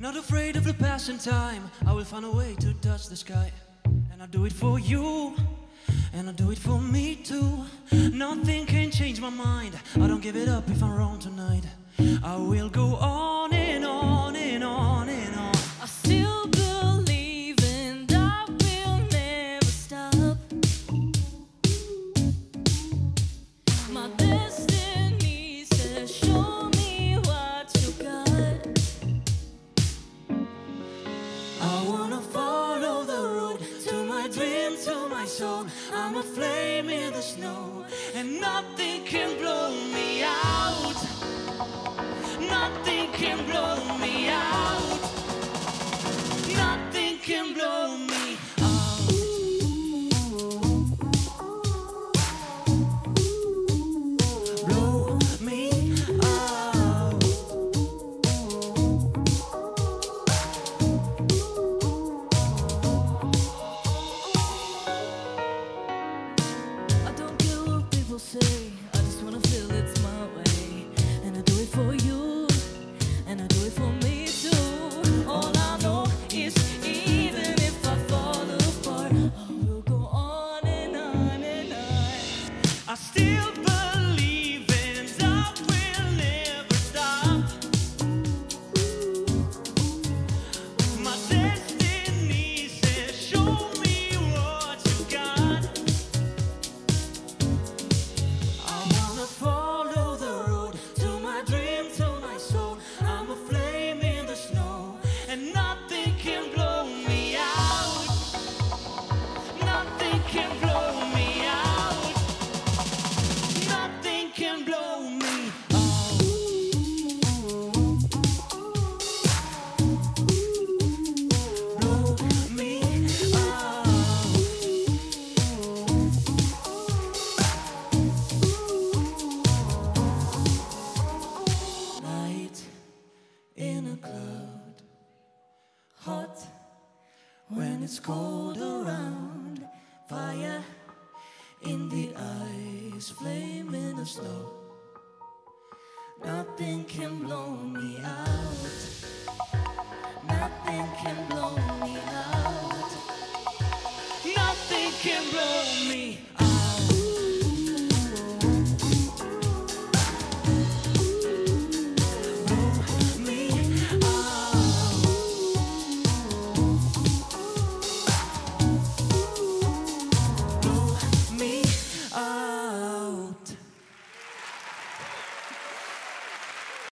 Not afraid of the passing time, I will find a way to touch the sky. And I'll do it for you, and I'll do it for me too. Nothing can change my mind, I don't give it up if I'm wrong tonight. I will go on my soul. I'm a flame in the snow, and nothing can blow me out. Nothing can blow me out. Nothing can blow me out. Hot when it's cold around, fire in the eyes, flame in the snow. Nothing can blow me out. Nothing can blow me out. Nothing can blow me